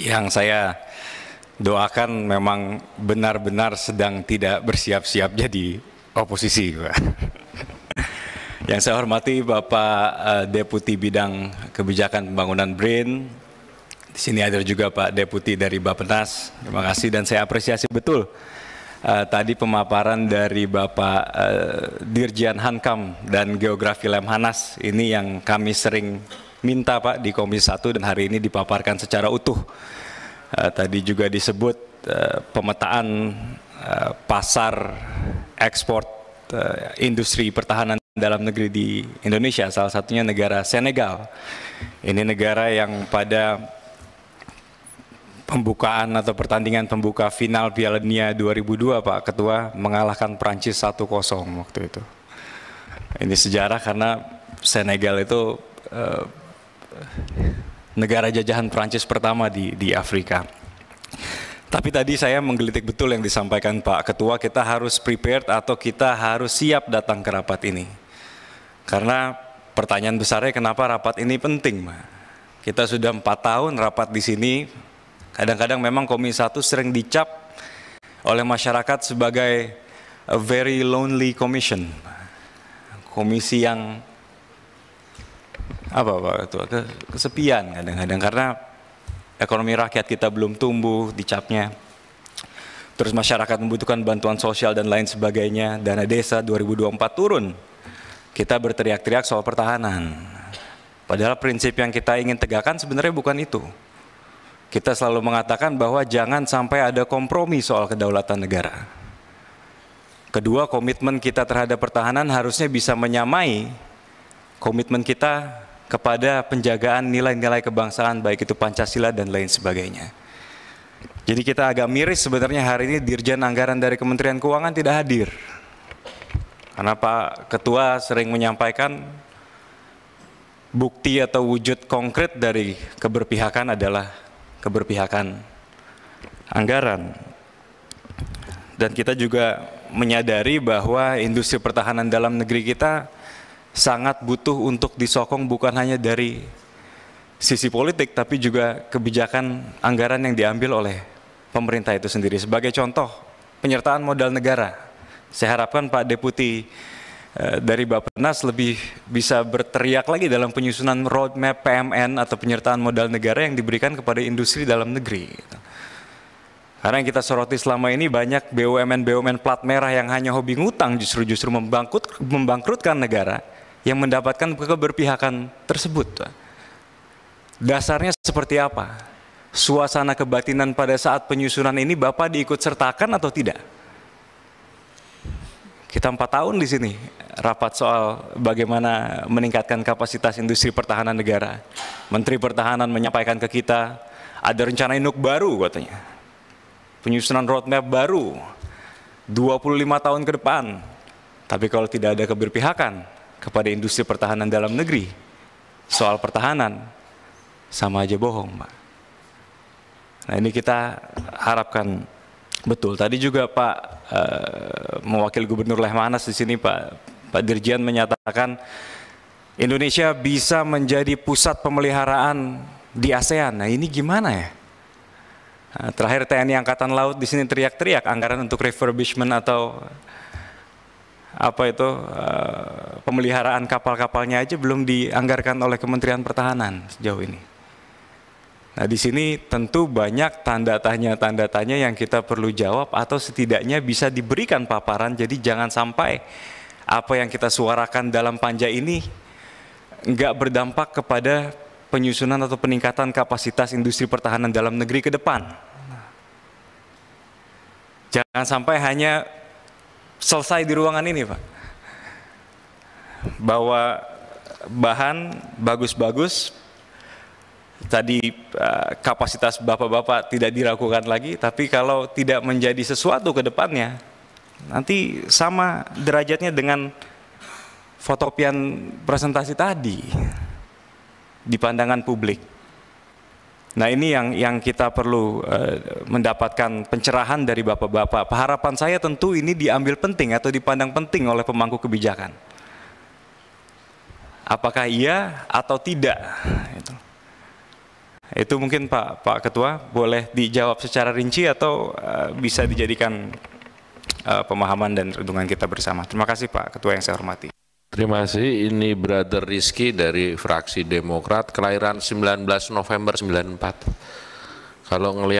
yang saya doakan memang benar-benar sedang tidak bersiap-siap jadi oposisi. Yang saya hormati Bapak uh, Deputi Bidang Kebijakan Pembangunan BRIN, di sini ada juga Pak Deputi dari Bappenas. Terima kasih dan saya apresiasi betul uh, tadi pemaparan dari Bapak uh, Dirjen Hankam dan Geografi Lemhanas ini yang kami sering minta Pak di Komisi 1 dan hari ini dipaparkan secara utuh. Uh, tadi juga disebut uh, pemetaan uh, pasar ekspor industri pertahanan dalam negeri di Indonesia, salah satunya negara Senegal. Ini negara yang pada pembukaan atau pertandingan pembuka final Piala Dunia 2002 Pak Ketua mengalahkan Prancis 1-0 waktu itu. Ini sejarah karena Senegal itu negara jajahan Prancis pertama di di Afrika. Tapi tadi saya menggelitik betul yang disampaikan Pak Ketua, kita harus prepared atau kita harus siap datang ke rapat ini. Karena pertanyaan besarnya kenapa rapat ini penting, Pak? Kita sudah empat tahun rapat di sini, Kadang-kadang memang Komisi 1 sering dicap oleh masyarakat sebagai a very lonely commission. Komisi yang apa Pak Ketua? Kesepian kadang-kadang karena ekonomi rakyat kita belum tumbuh dicapnya. Terus masyarakat membutuhkan bantuan sosial dan lain sebagainya. Dana desa 2024 turun. Kita berteriak-teriak soal pertahanan. Padahal prinsip yang kita ingin tegakkan sebenarnya bukan itu. Kita selalu mengatakan bahwa jangan sampai ada kompromi soal kedaulatan negara. Kedua, komitmen kita terhadap pertahanan harusnya bisa menyamai komitmen kita kepada penjagaan nilai-nilai kebangsaan baik itu Pancasila dan lain sebagainya. Jadi kita agak miris sebenarnya hari ini Dirjen Anggaran dari Kementerian Keuangan tidak hadir. Karena Pak Ketua sering menyampaikan bukti atau wujud konkret dari keberpihakan adalah keberpihakan anggaran. Dan kita juga menyadari bahwa industri pertahanan dalam negeri kita sangat butuh untuk disokong bukan hanya dari sisi politik tapi juga kebijakan anggaran yang diambil oleh pemerintah itu sendiri. Sebagai contoh, penyertaan modal negara. Saya harapkan Pak Deputi Eh, dari Bappenas lebih bisa berteriak lagi dalam penyusunan roadmap PMN atau penyertaan modal negara yang diberikan kepada industri dalam negeri. Karena yang kita soroti selama ini banyak BUMN-BUMN plat merah yang hanya hobi ngutang justru justru membangkrut, membangkrutkan negara yang mendapatkan keberpihakan tersebut. Dasarnya seperti apa? Suasana kebatinan pada saat penyusunan ini Bapak diikut sertakan atau tidak? Kita empat tahun di sini rapat soal bagaimana meningkatkan kapasitas industri pertahanan negara. Menteri Pertahanan menyampaikan ke kita ada rencana induk baru katanya. Penyusunan roadmap baru 25 tahun ke depan. Tapi kalau tidak ada keberpihakan kepada industri pertahanan dalam negeri, soal pertahanan sama aja bohong, Pak. Nah, ini kita harapkan Betul. Tadi juga Pak uh, mewakili Gubernur Lehmanas di sini Pak Pak Dirjen menyatakan Indonesia bisa menjadi pusat pemeliharaan di ASEAN. Nah ini gimana ya? Nah, terakhir TNI Angkatan Laut di sini teriak-teriak anggaran untuk refurbishment atau apa itu uh, pemeliharaan kapal-kapalnya aja belum dianggarkan oleh Kementerian Pertahanan sejauh ini. Nah, di sini tentu banyak tanda tanya tanda tanya yang kita perlu jawab atau setidaknya bisa diberikan paparan. Jadi jangan sampai apa yang kita suarakan dalam panja ini nggak berdampak kepada penyusunan atau peningkatan kapasitas industri pertahanan dalam negeri ke depan. Jangan sampai hanya selesai di ruangan ini, Pak. Bahwa bahan bagus-bagus, tadi uh, kapasitas bapak-bapak tidak diragukan lagi, tapi kalau tidak menjadi sesuatu ke depannya, nanti sama derajatnya dengan fotopian presentasi tadi di pandangan publik. Nah ini yang yang kita perlu uh, mendapatkan pencerahan dari bapak-bapak. Harapan saya tentu ini diambil penting atau dipandang penting oleh pemangku kebijakan. Apakah iya atau tidak? Itu. Itu mungkin Pak Pak Ketua boleh dijawab secara rinci atau uh, bisa dijadikan uh, pemahaman dan renungan kita bersama. Terima kasih Pak Ketua yang saya hormati. Terima kasih. Ini Brother Rizky dari fraksi Demokrat, kelahiran 19 November 94. Kalau ngelihat